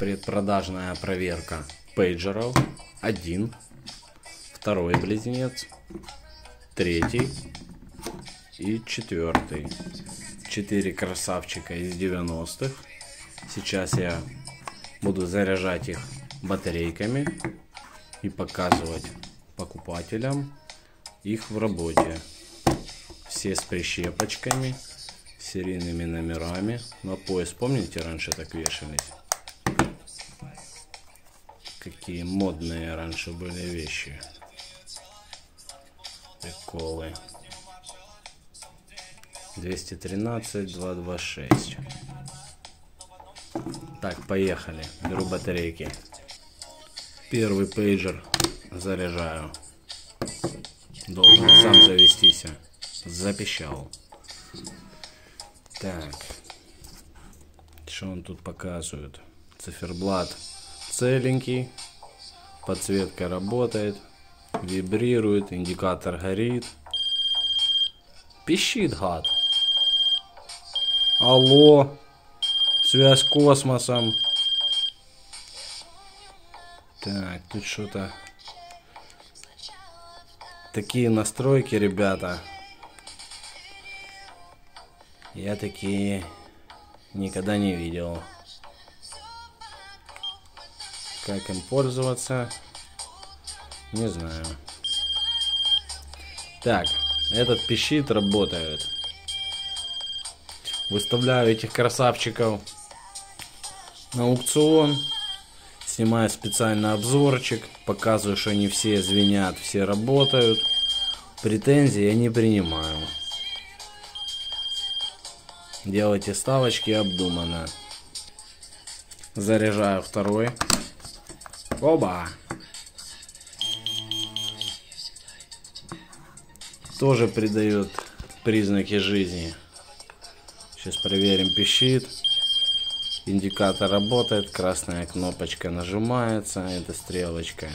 Предпродажная проверка пейджеров. Один. Второй близнец. Третий. И четвертый. Четыре красавчика из 90-х. Сейчас я буду заряжать их батарейками и показывать покупателям их в работе. Все с прищепочками, серийными номерами. На пояс, помните, раньше так вешались? Какие модные раньше были вещи. Приколы. 213, 226. Так, поехали. Беру батарейки. Первый пейджер заряжаю. Должен сам завестись. Запищал. Так. Что он тут показывает? Циферблат целенький. Подсветка работает. Вибрирует. Индикатор горит. Пищит гад. Алло. Связь с космосом. Так, тут что-то... Такие настройки, ребята. Я такие никогда не видел. Как им пользоваться, не знаю. Так, этот пищит работает. Выставляю этих красавчиков на аукцион. Снимаю специальный обзорчик. Показываю, что они все звенят, все работают. Претензий я не принимаю. Делайте ставочки обдуманно. Заряжаю второй. Оба! Тоже придает признаки жизни. Сейчас проверим, пищит. Индикатор работает, красная кнопочка нажимается, эта стрелочка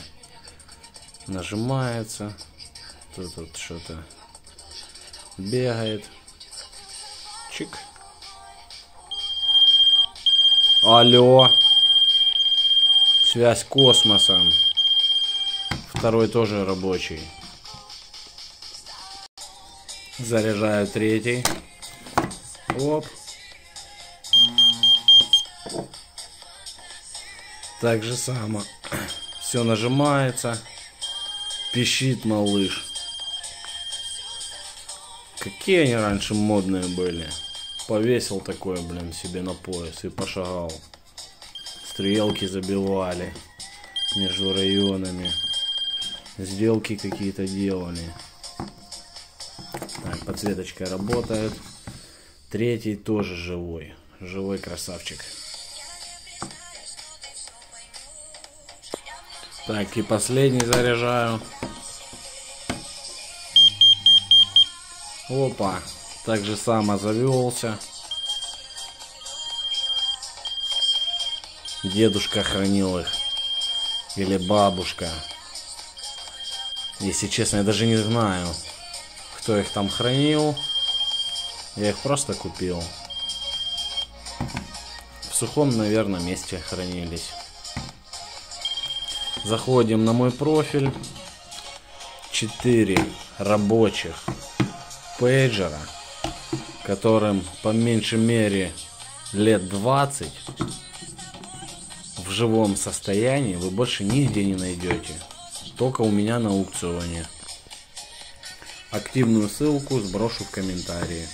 нажимается. Тут вот что-то бегает. Чик. Алло. Связь космосом. Второй тоже рабочий. Заряжаю третий. Оп. Так же само. Все нажимается. Пищит малыш. Какие они раньше модные были. Повесил такое, блин, себе на пояс и пошагал. Стрелки забивали между районами. Сделки какие-то делали. Так, подсветочка работает. Третий тоже живой. Живой красавчик. Так, и последний заряжаю. Опа. Так же само завелся. Дедушка хранил их. Или бабушка. Если честно, я даже не знаю, кто их там хранил. Я их просто купил. В сухом, наверное, месте хранились. Заходим на мой профиль. 4 рабочих пейджера, которым по меньшей мере лет 20 в живом состоянии вы больше нигде не найдете. Только у меня на аукционе. Активную ссылку сброшу в комментарии.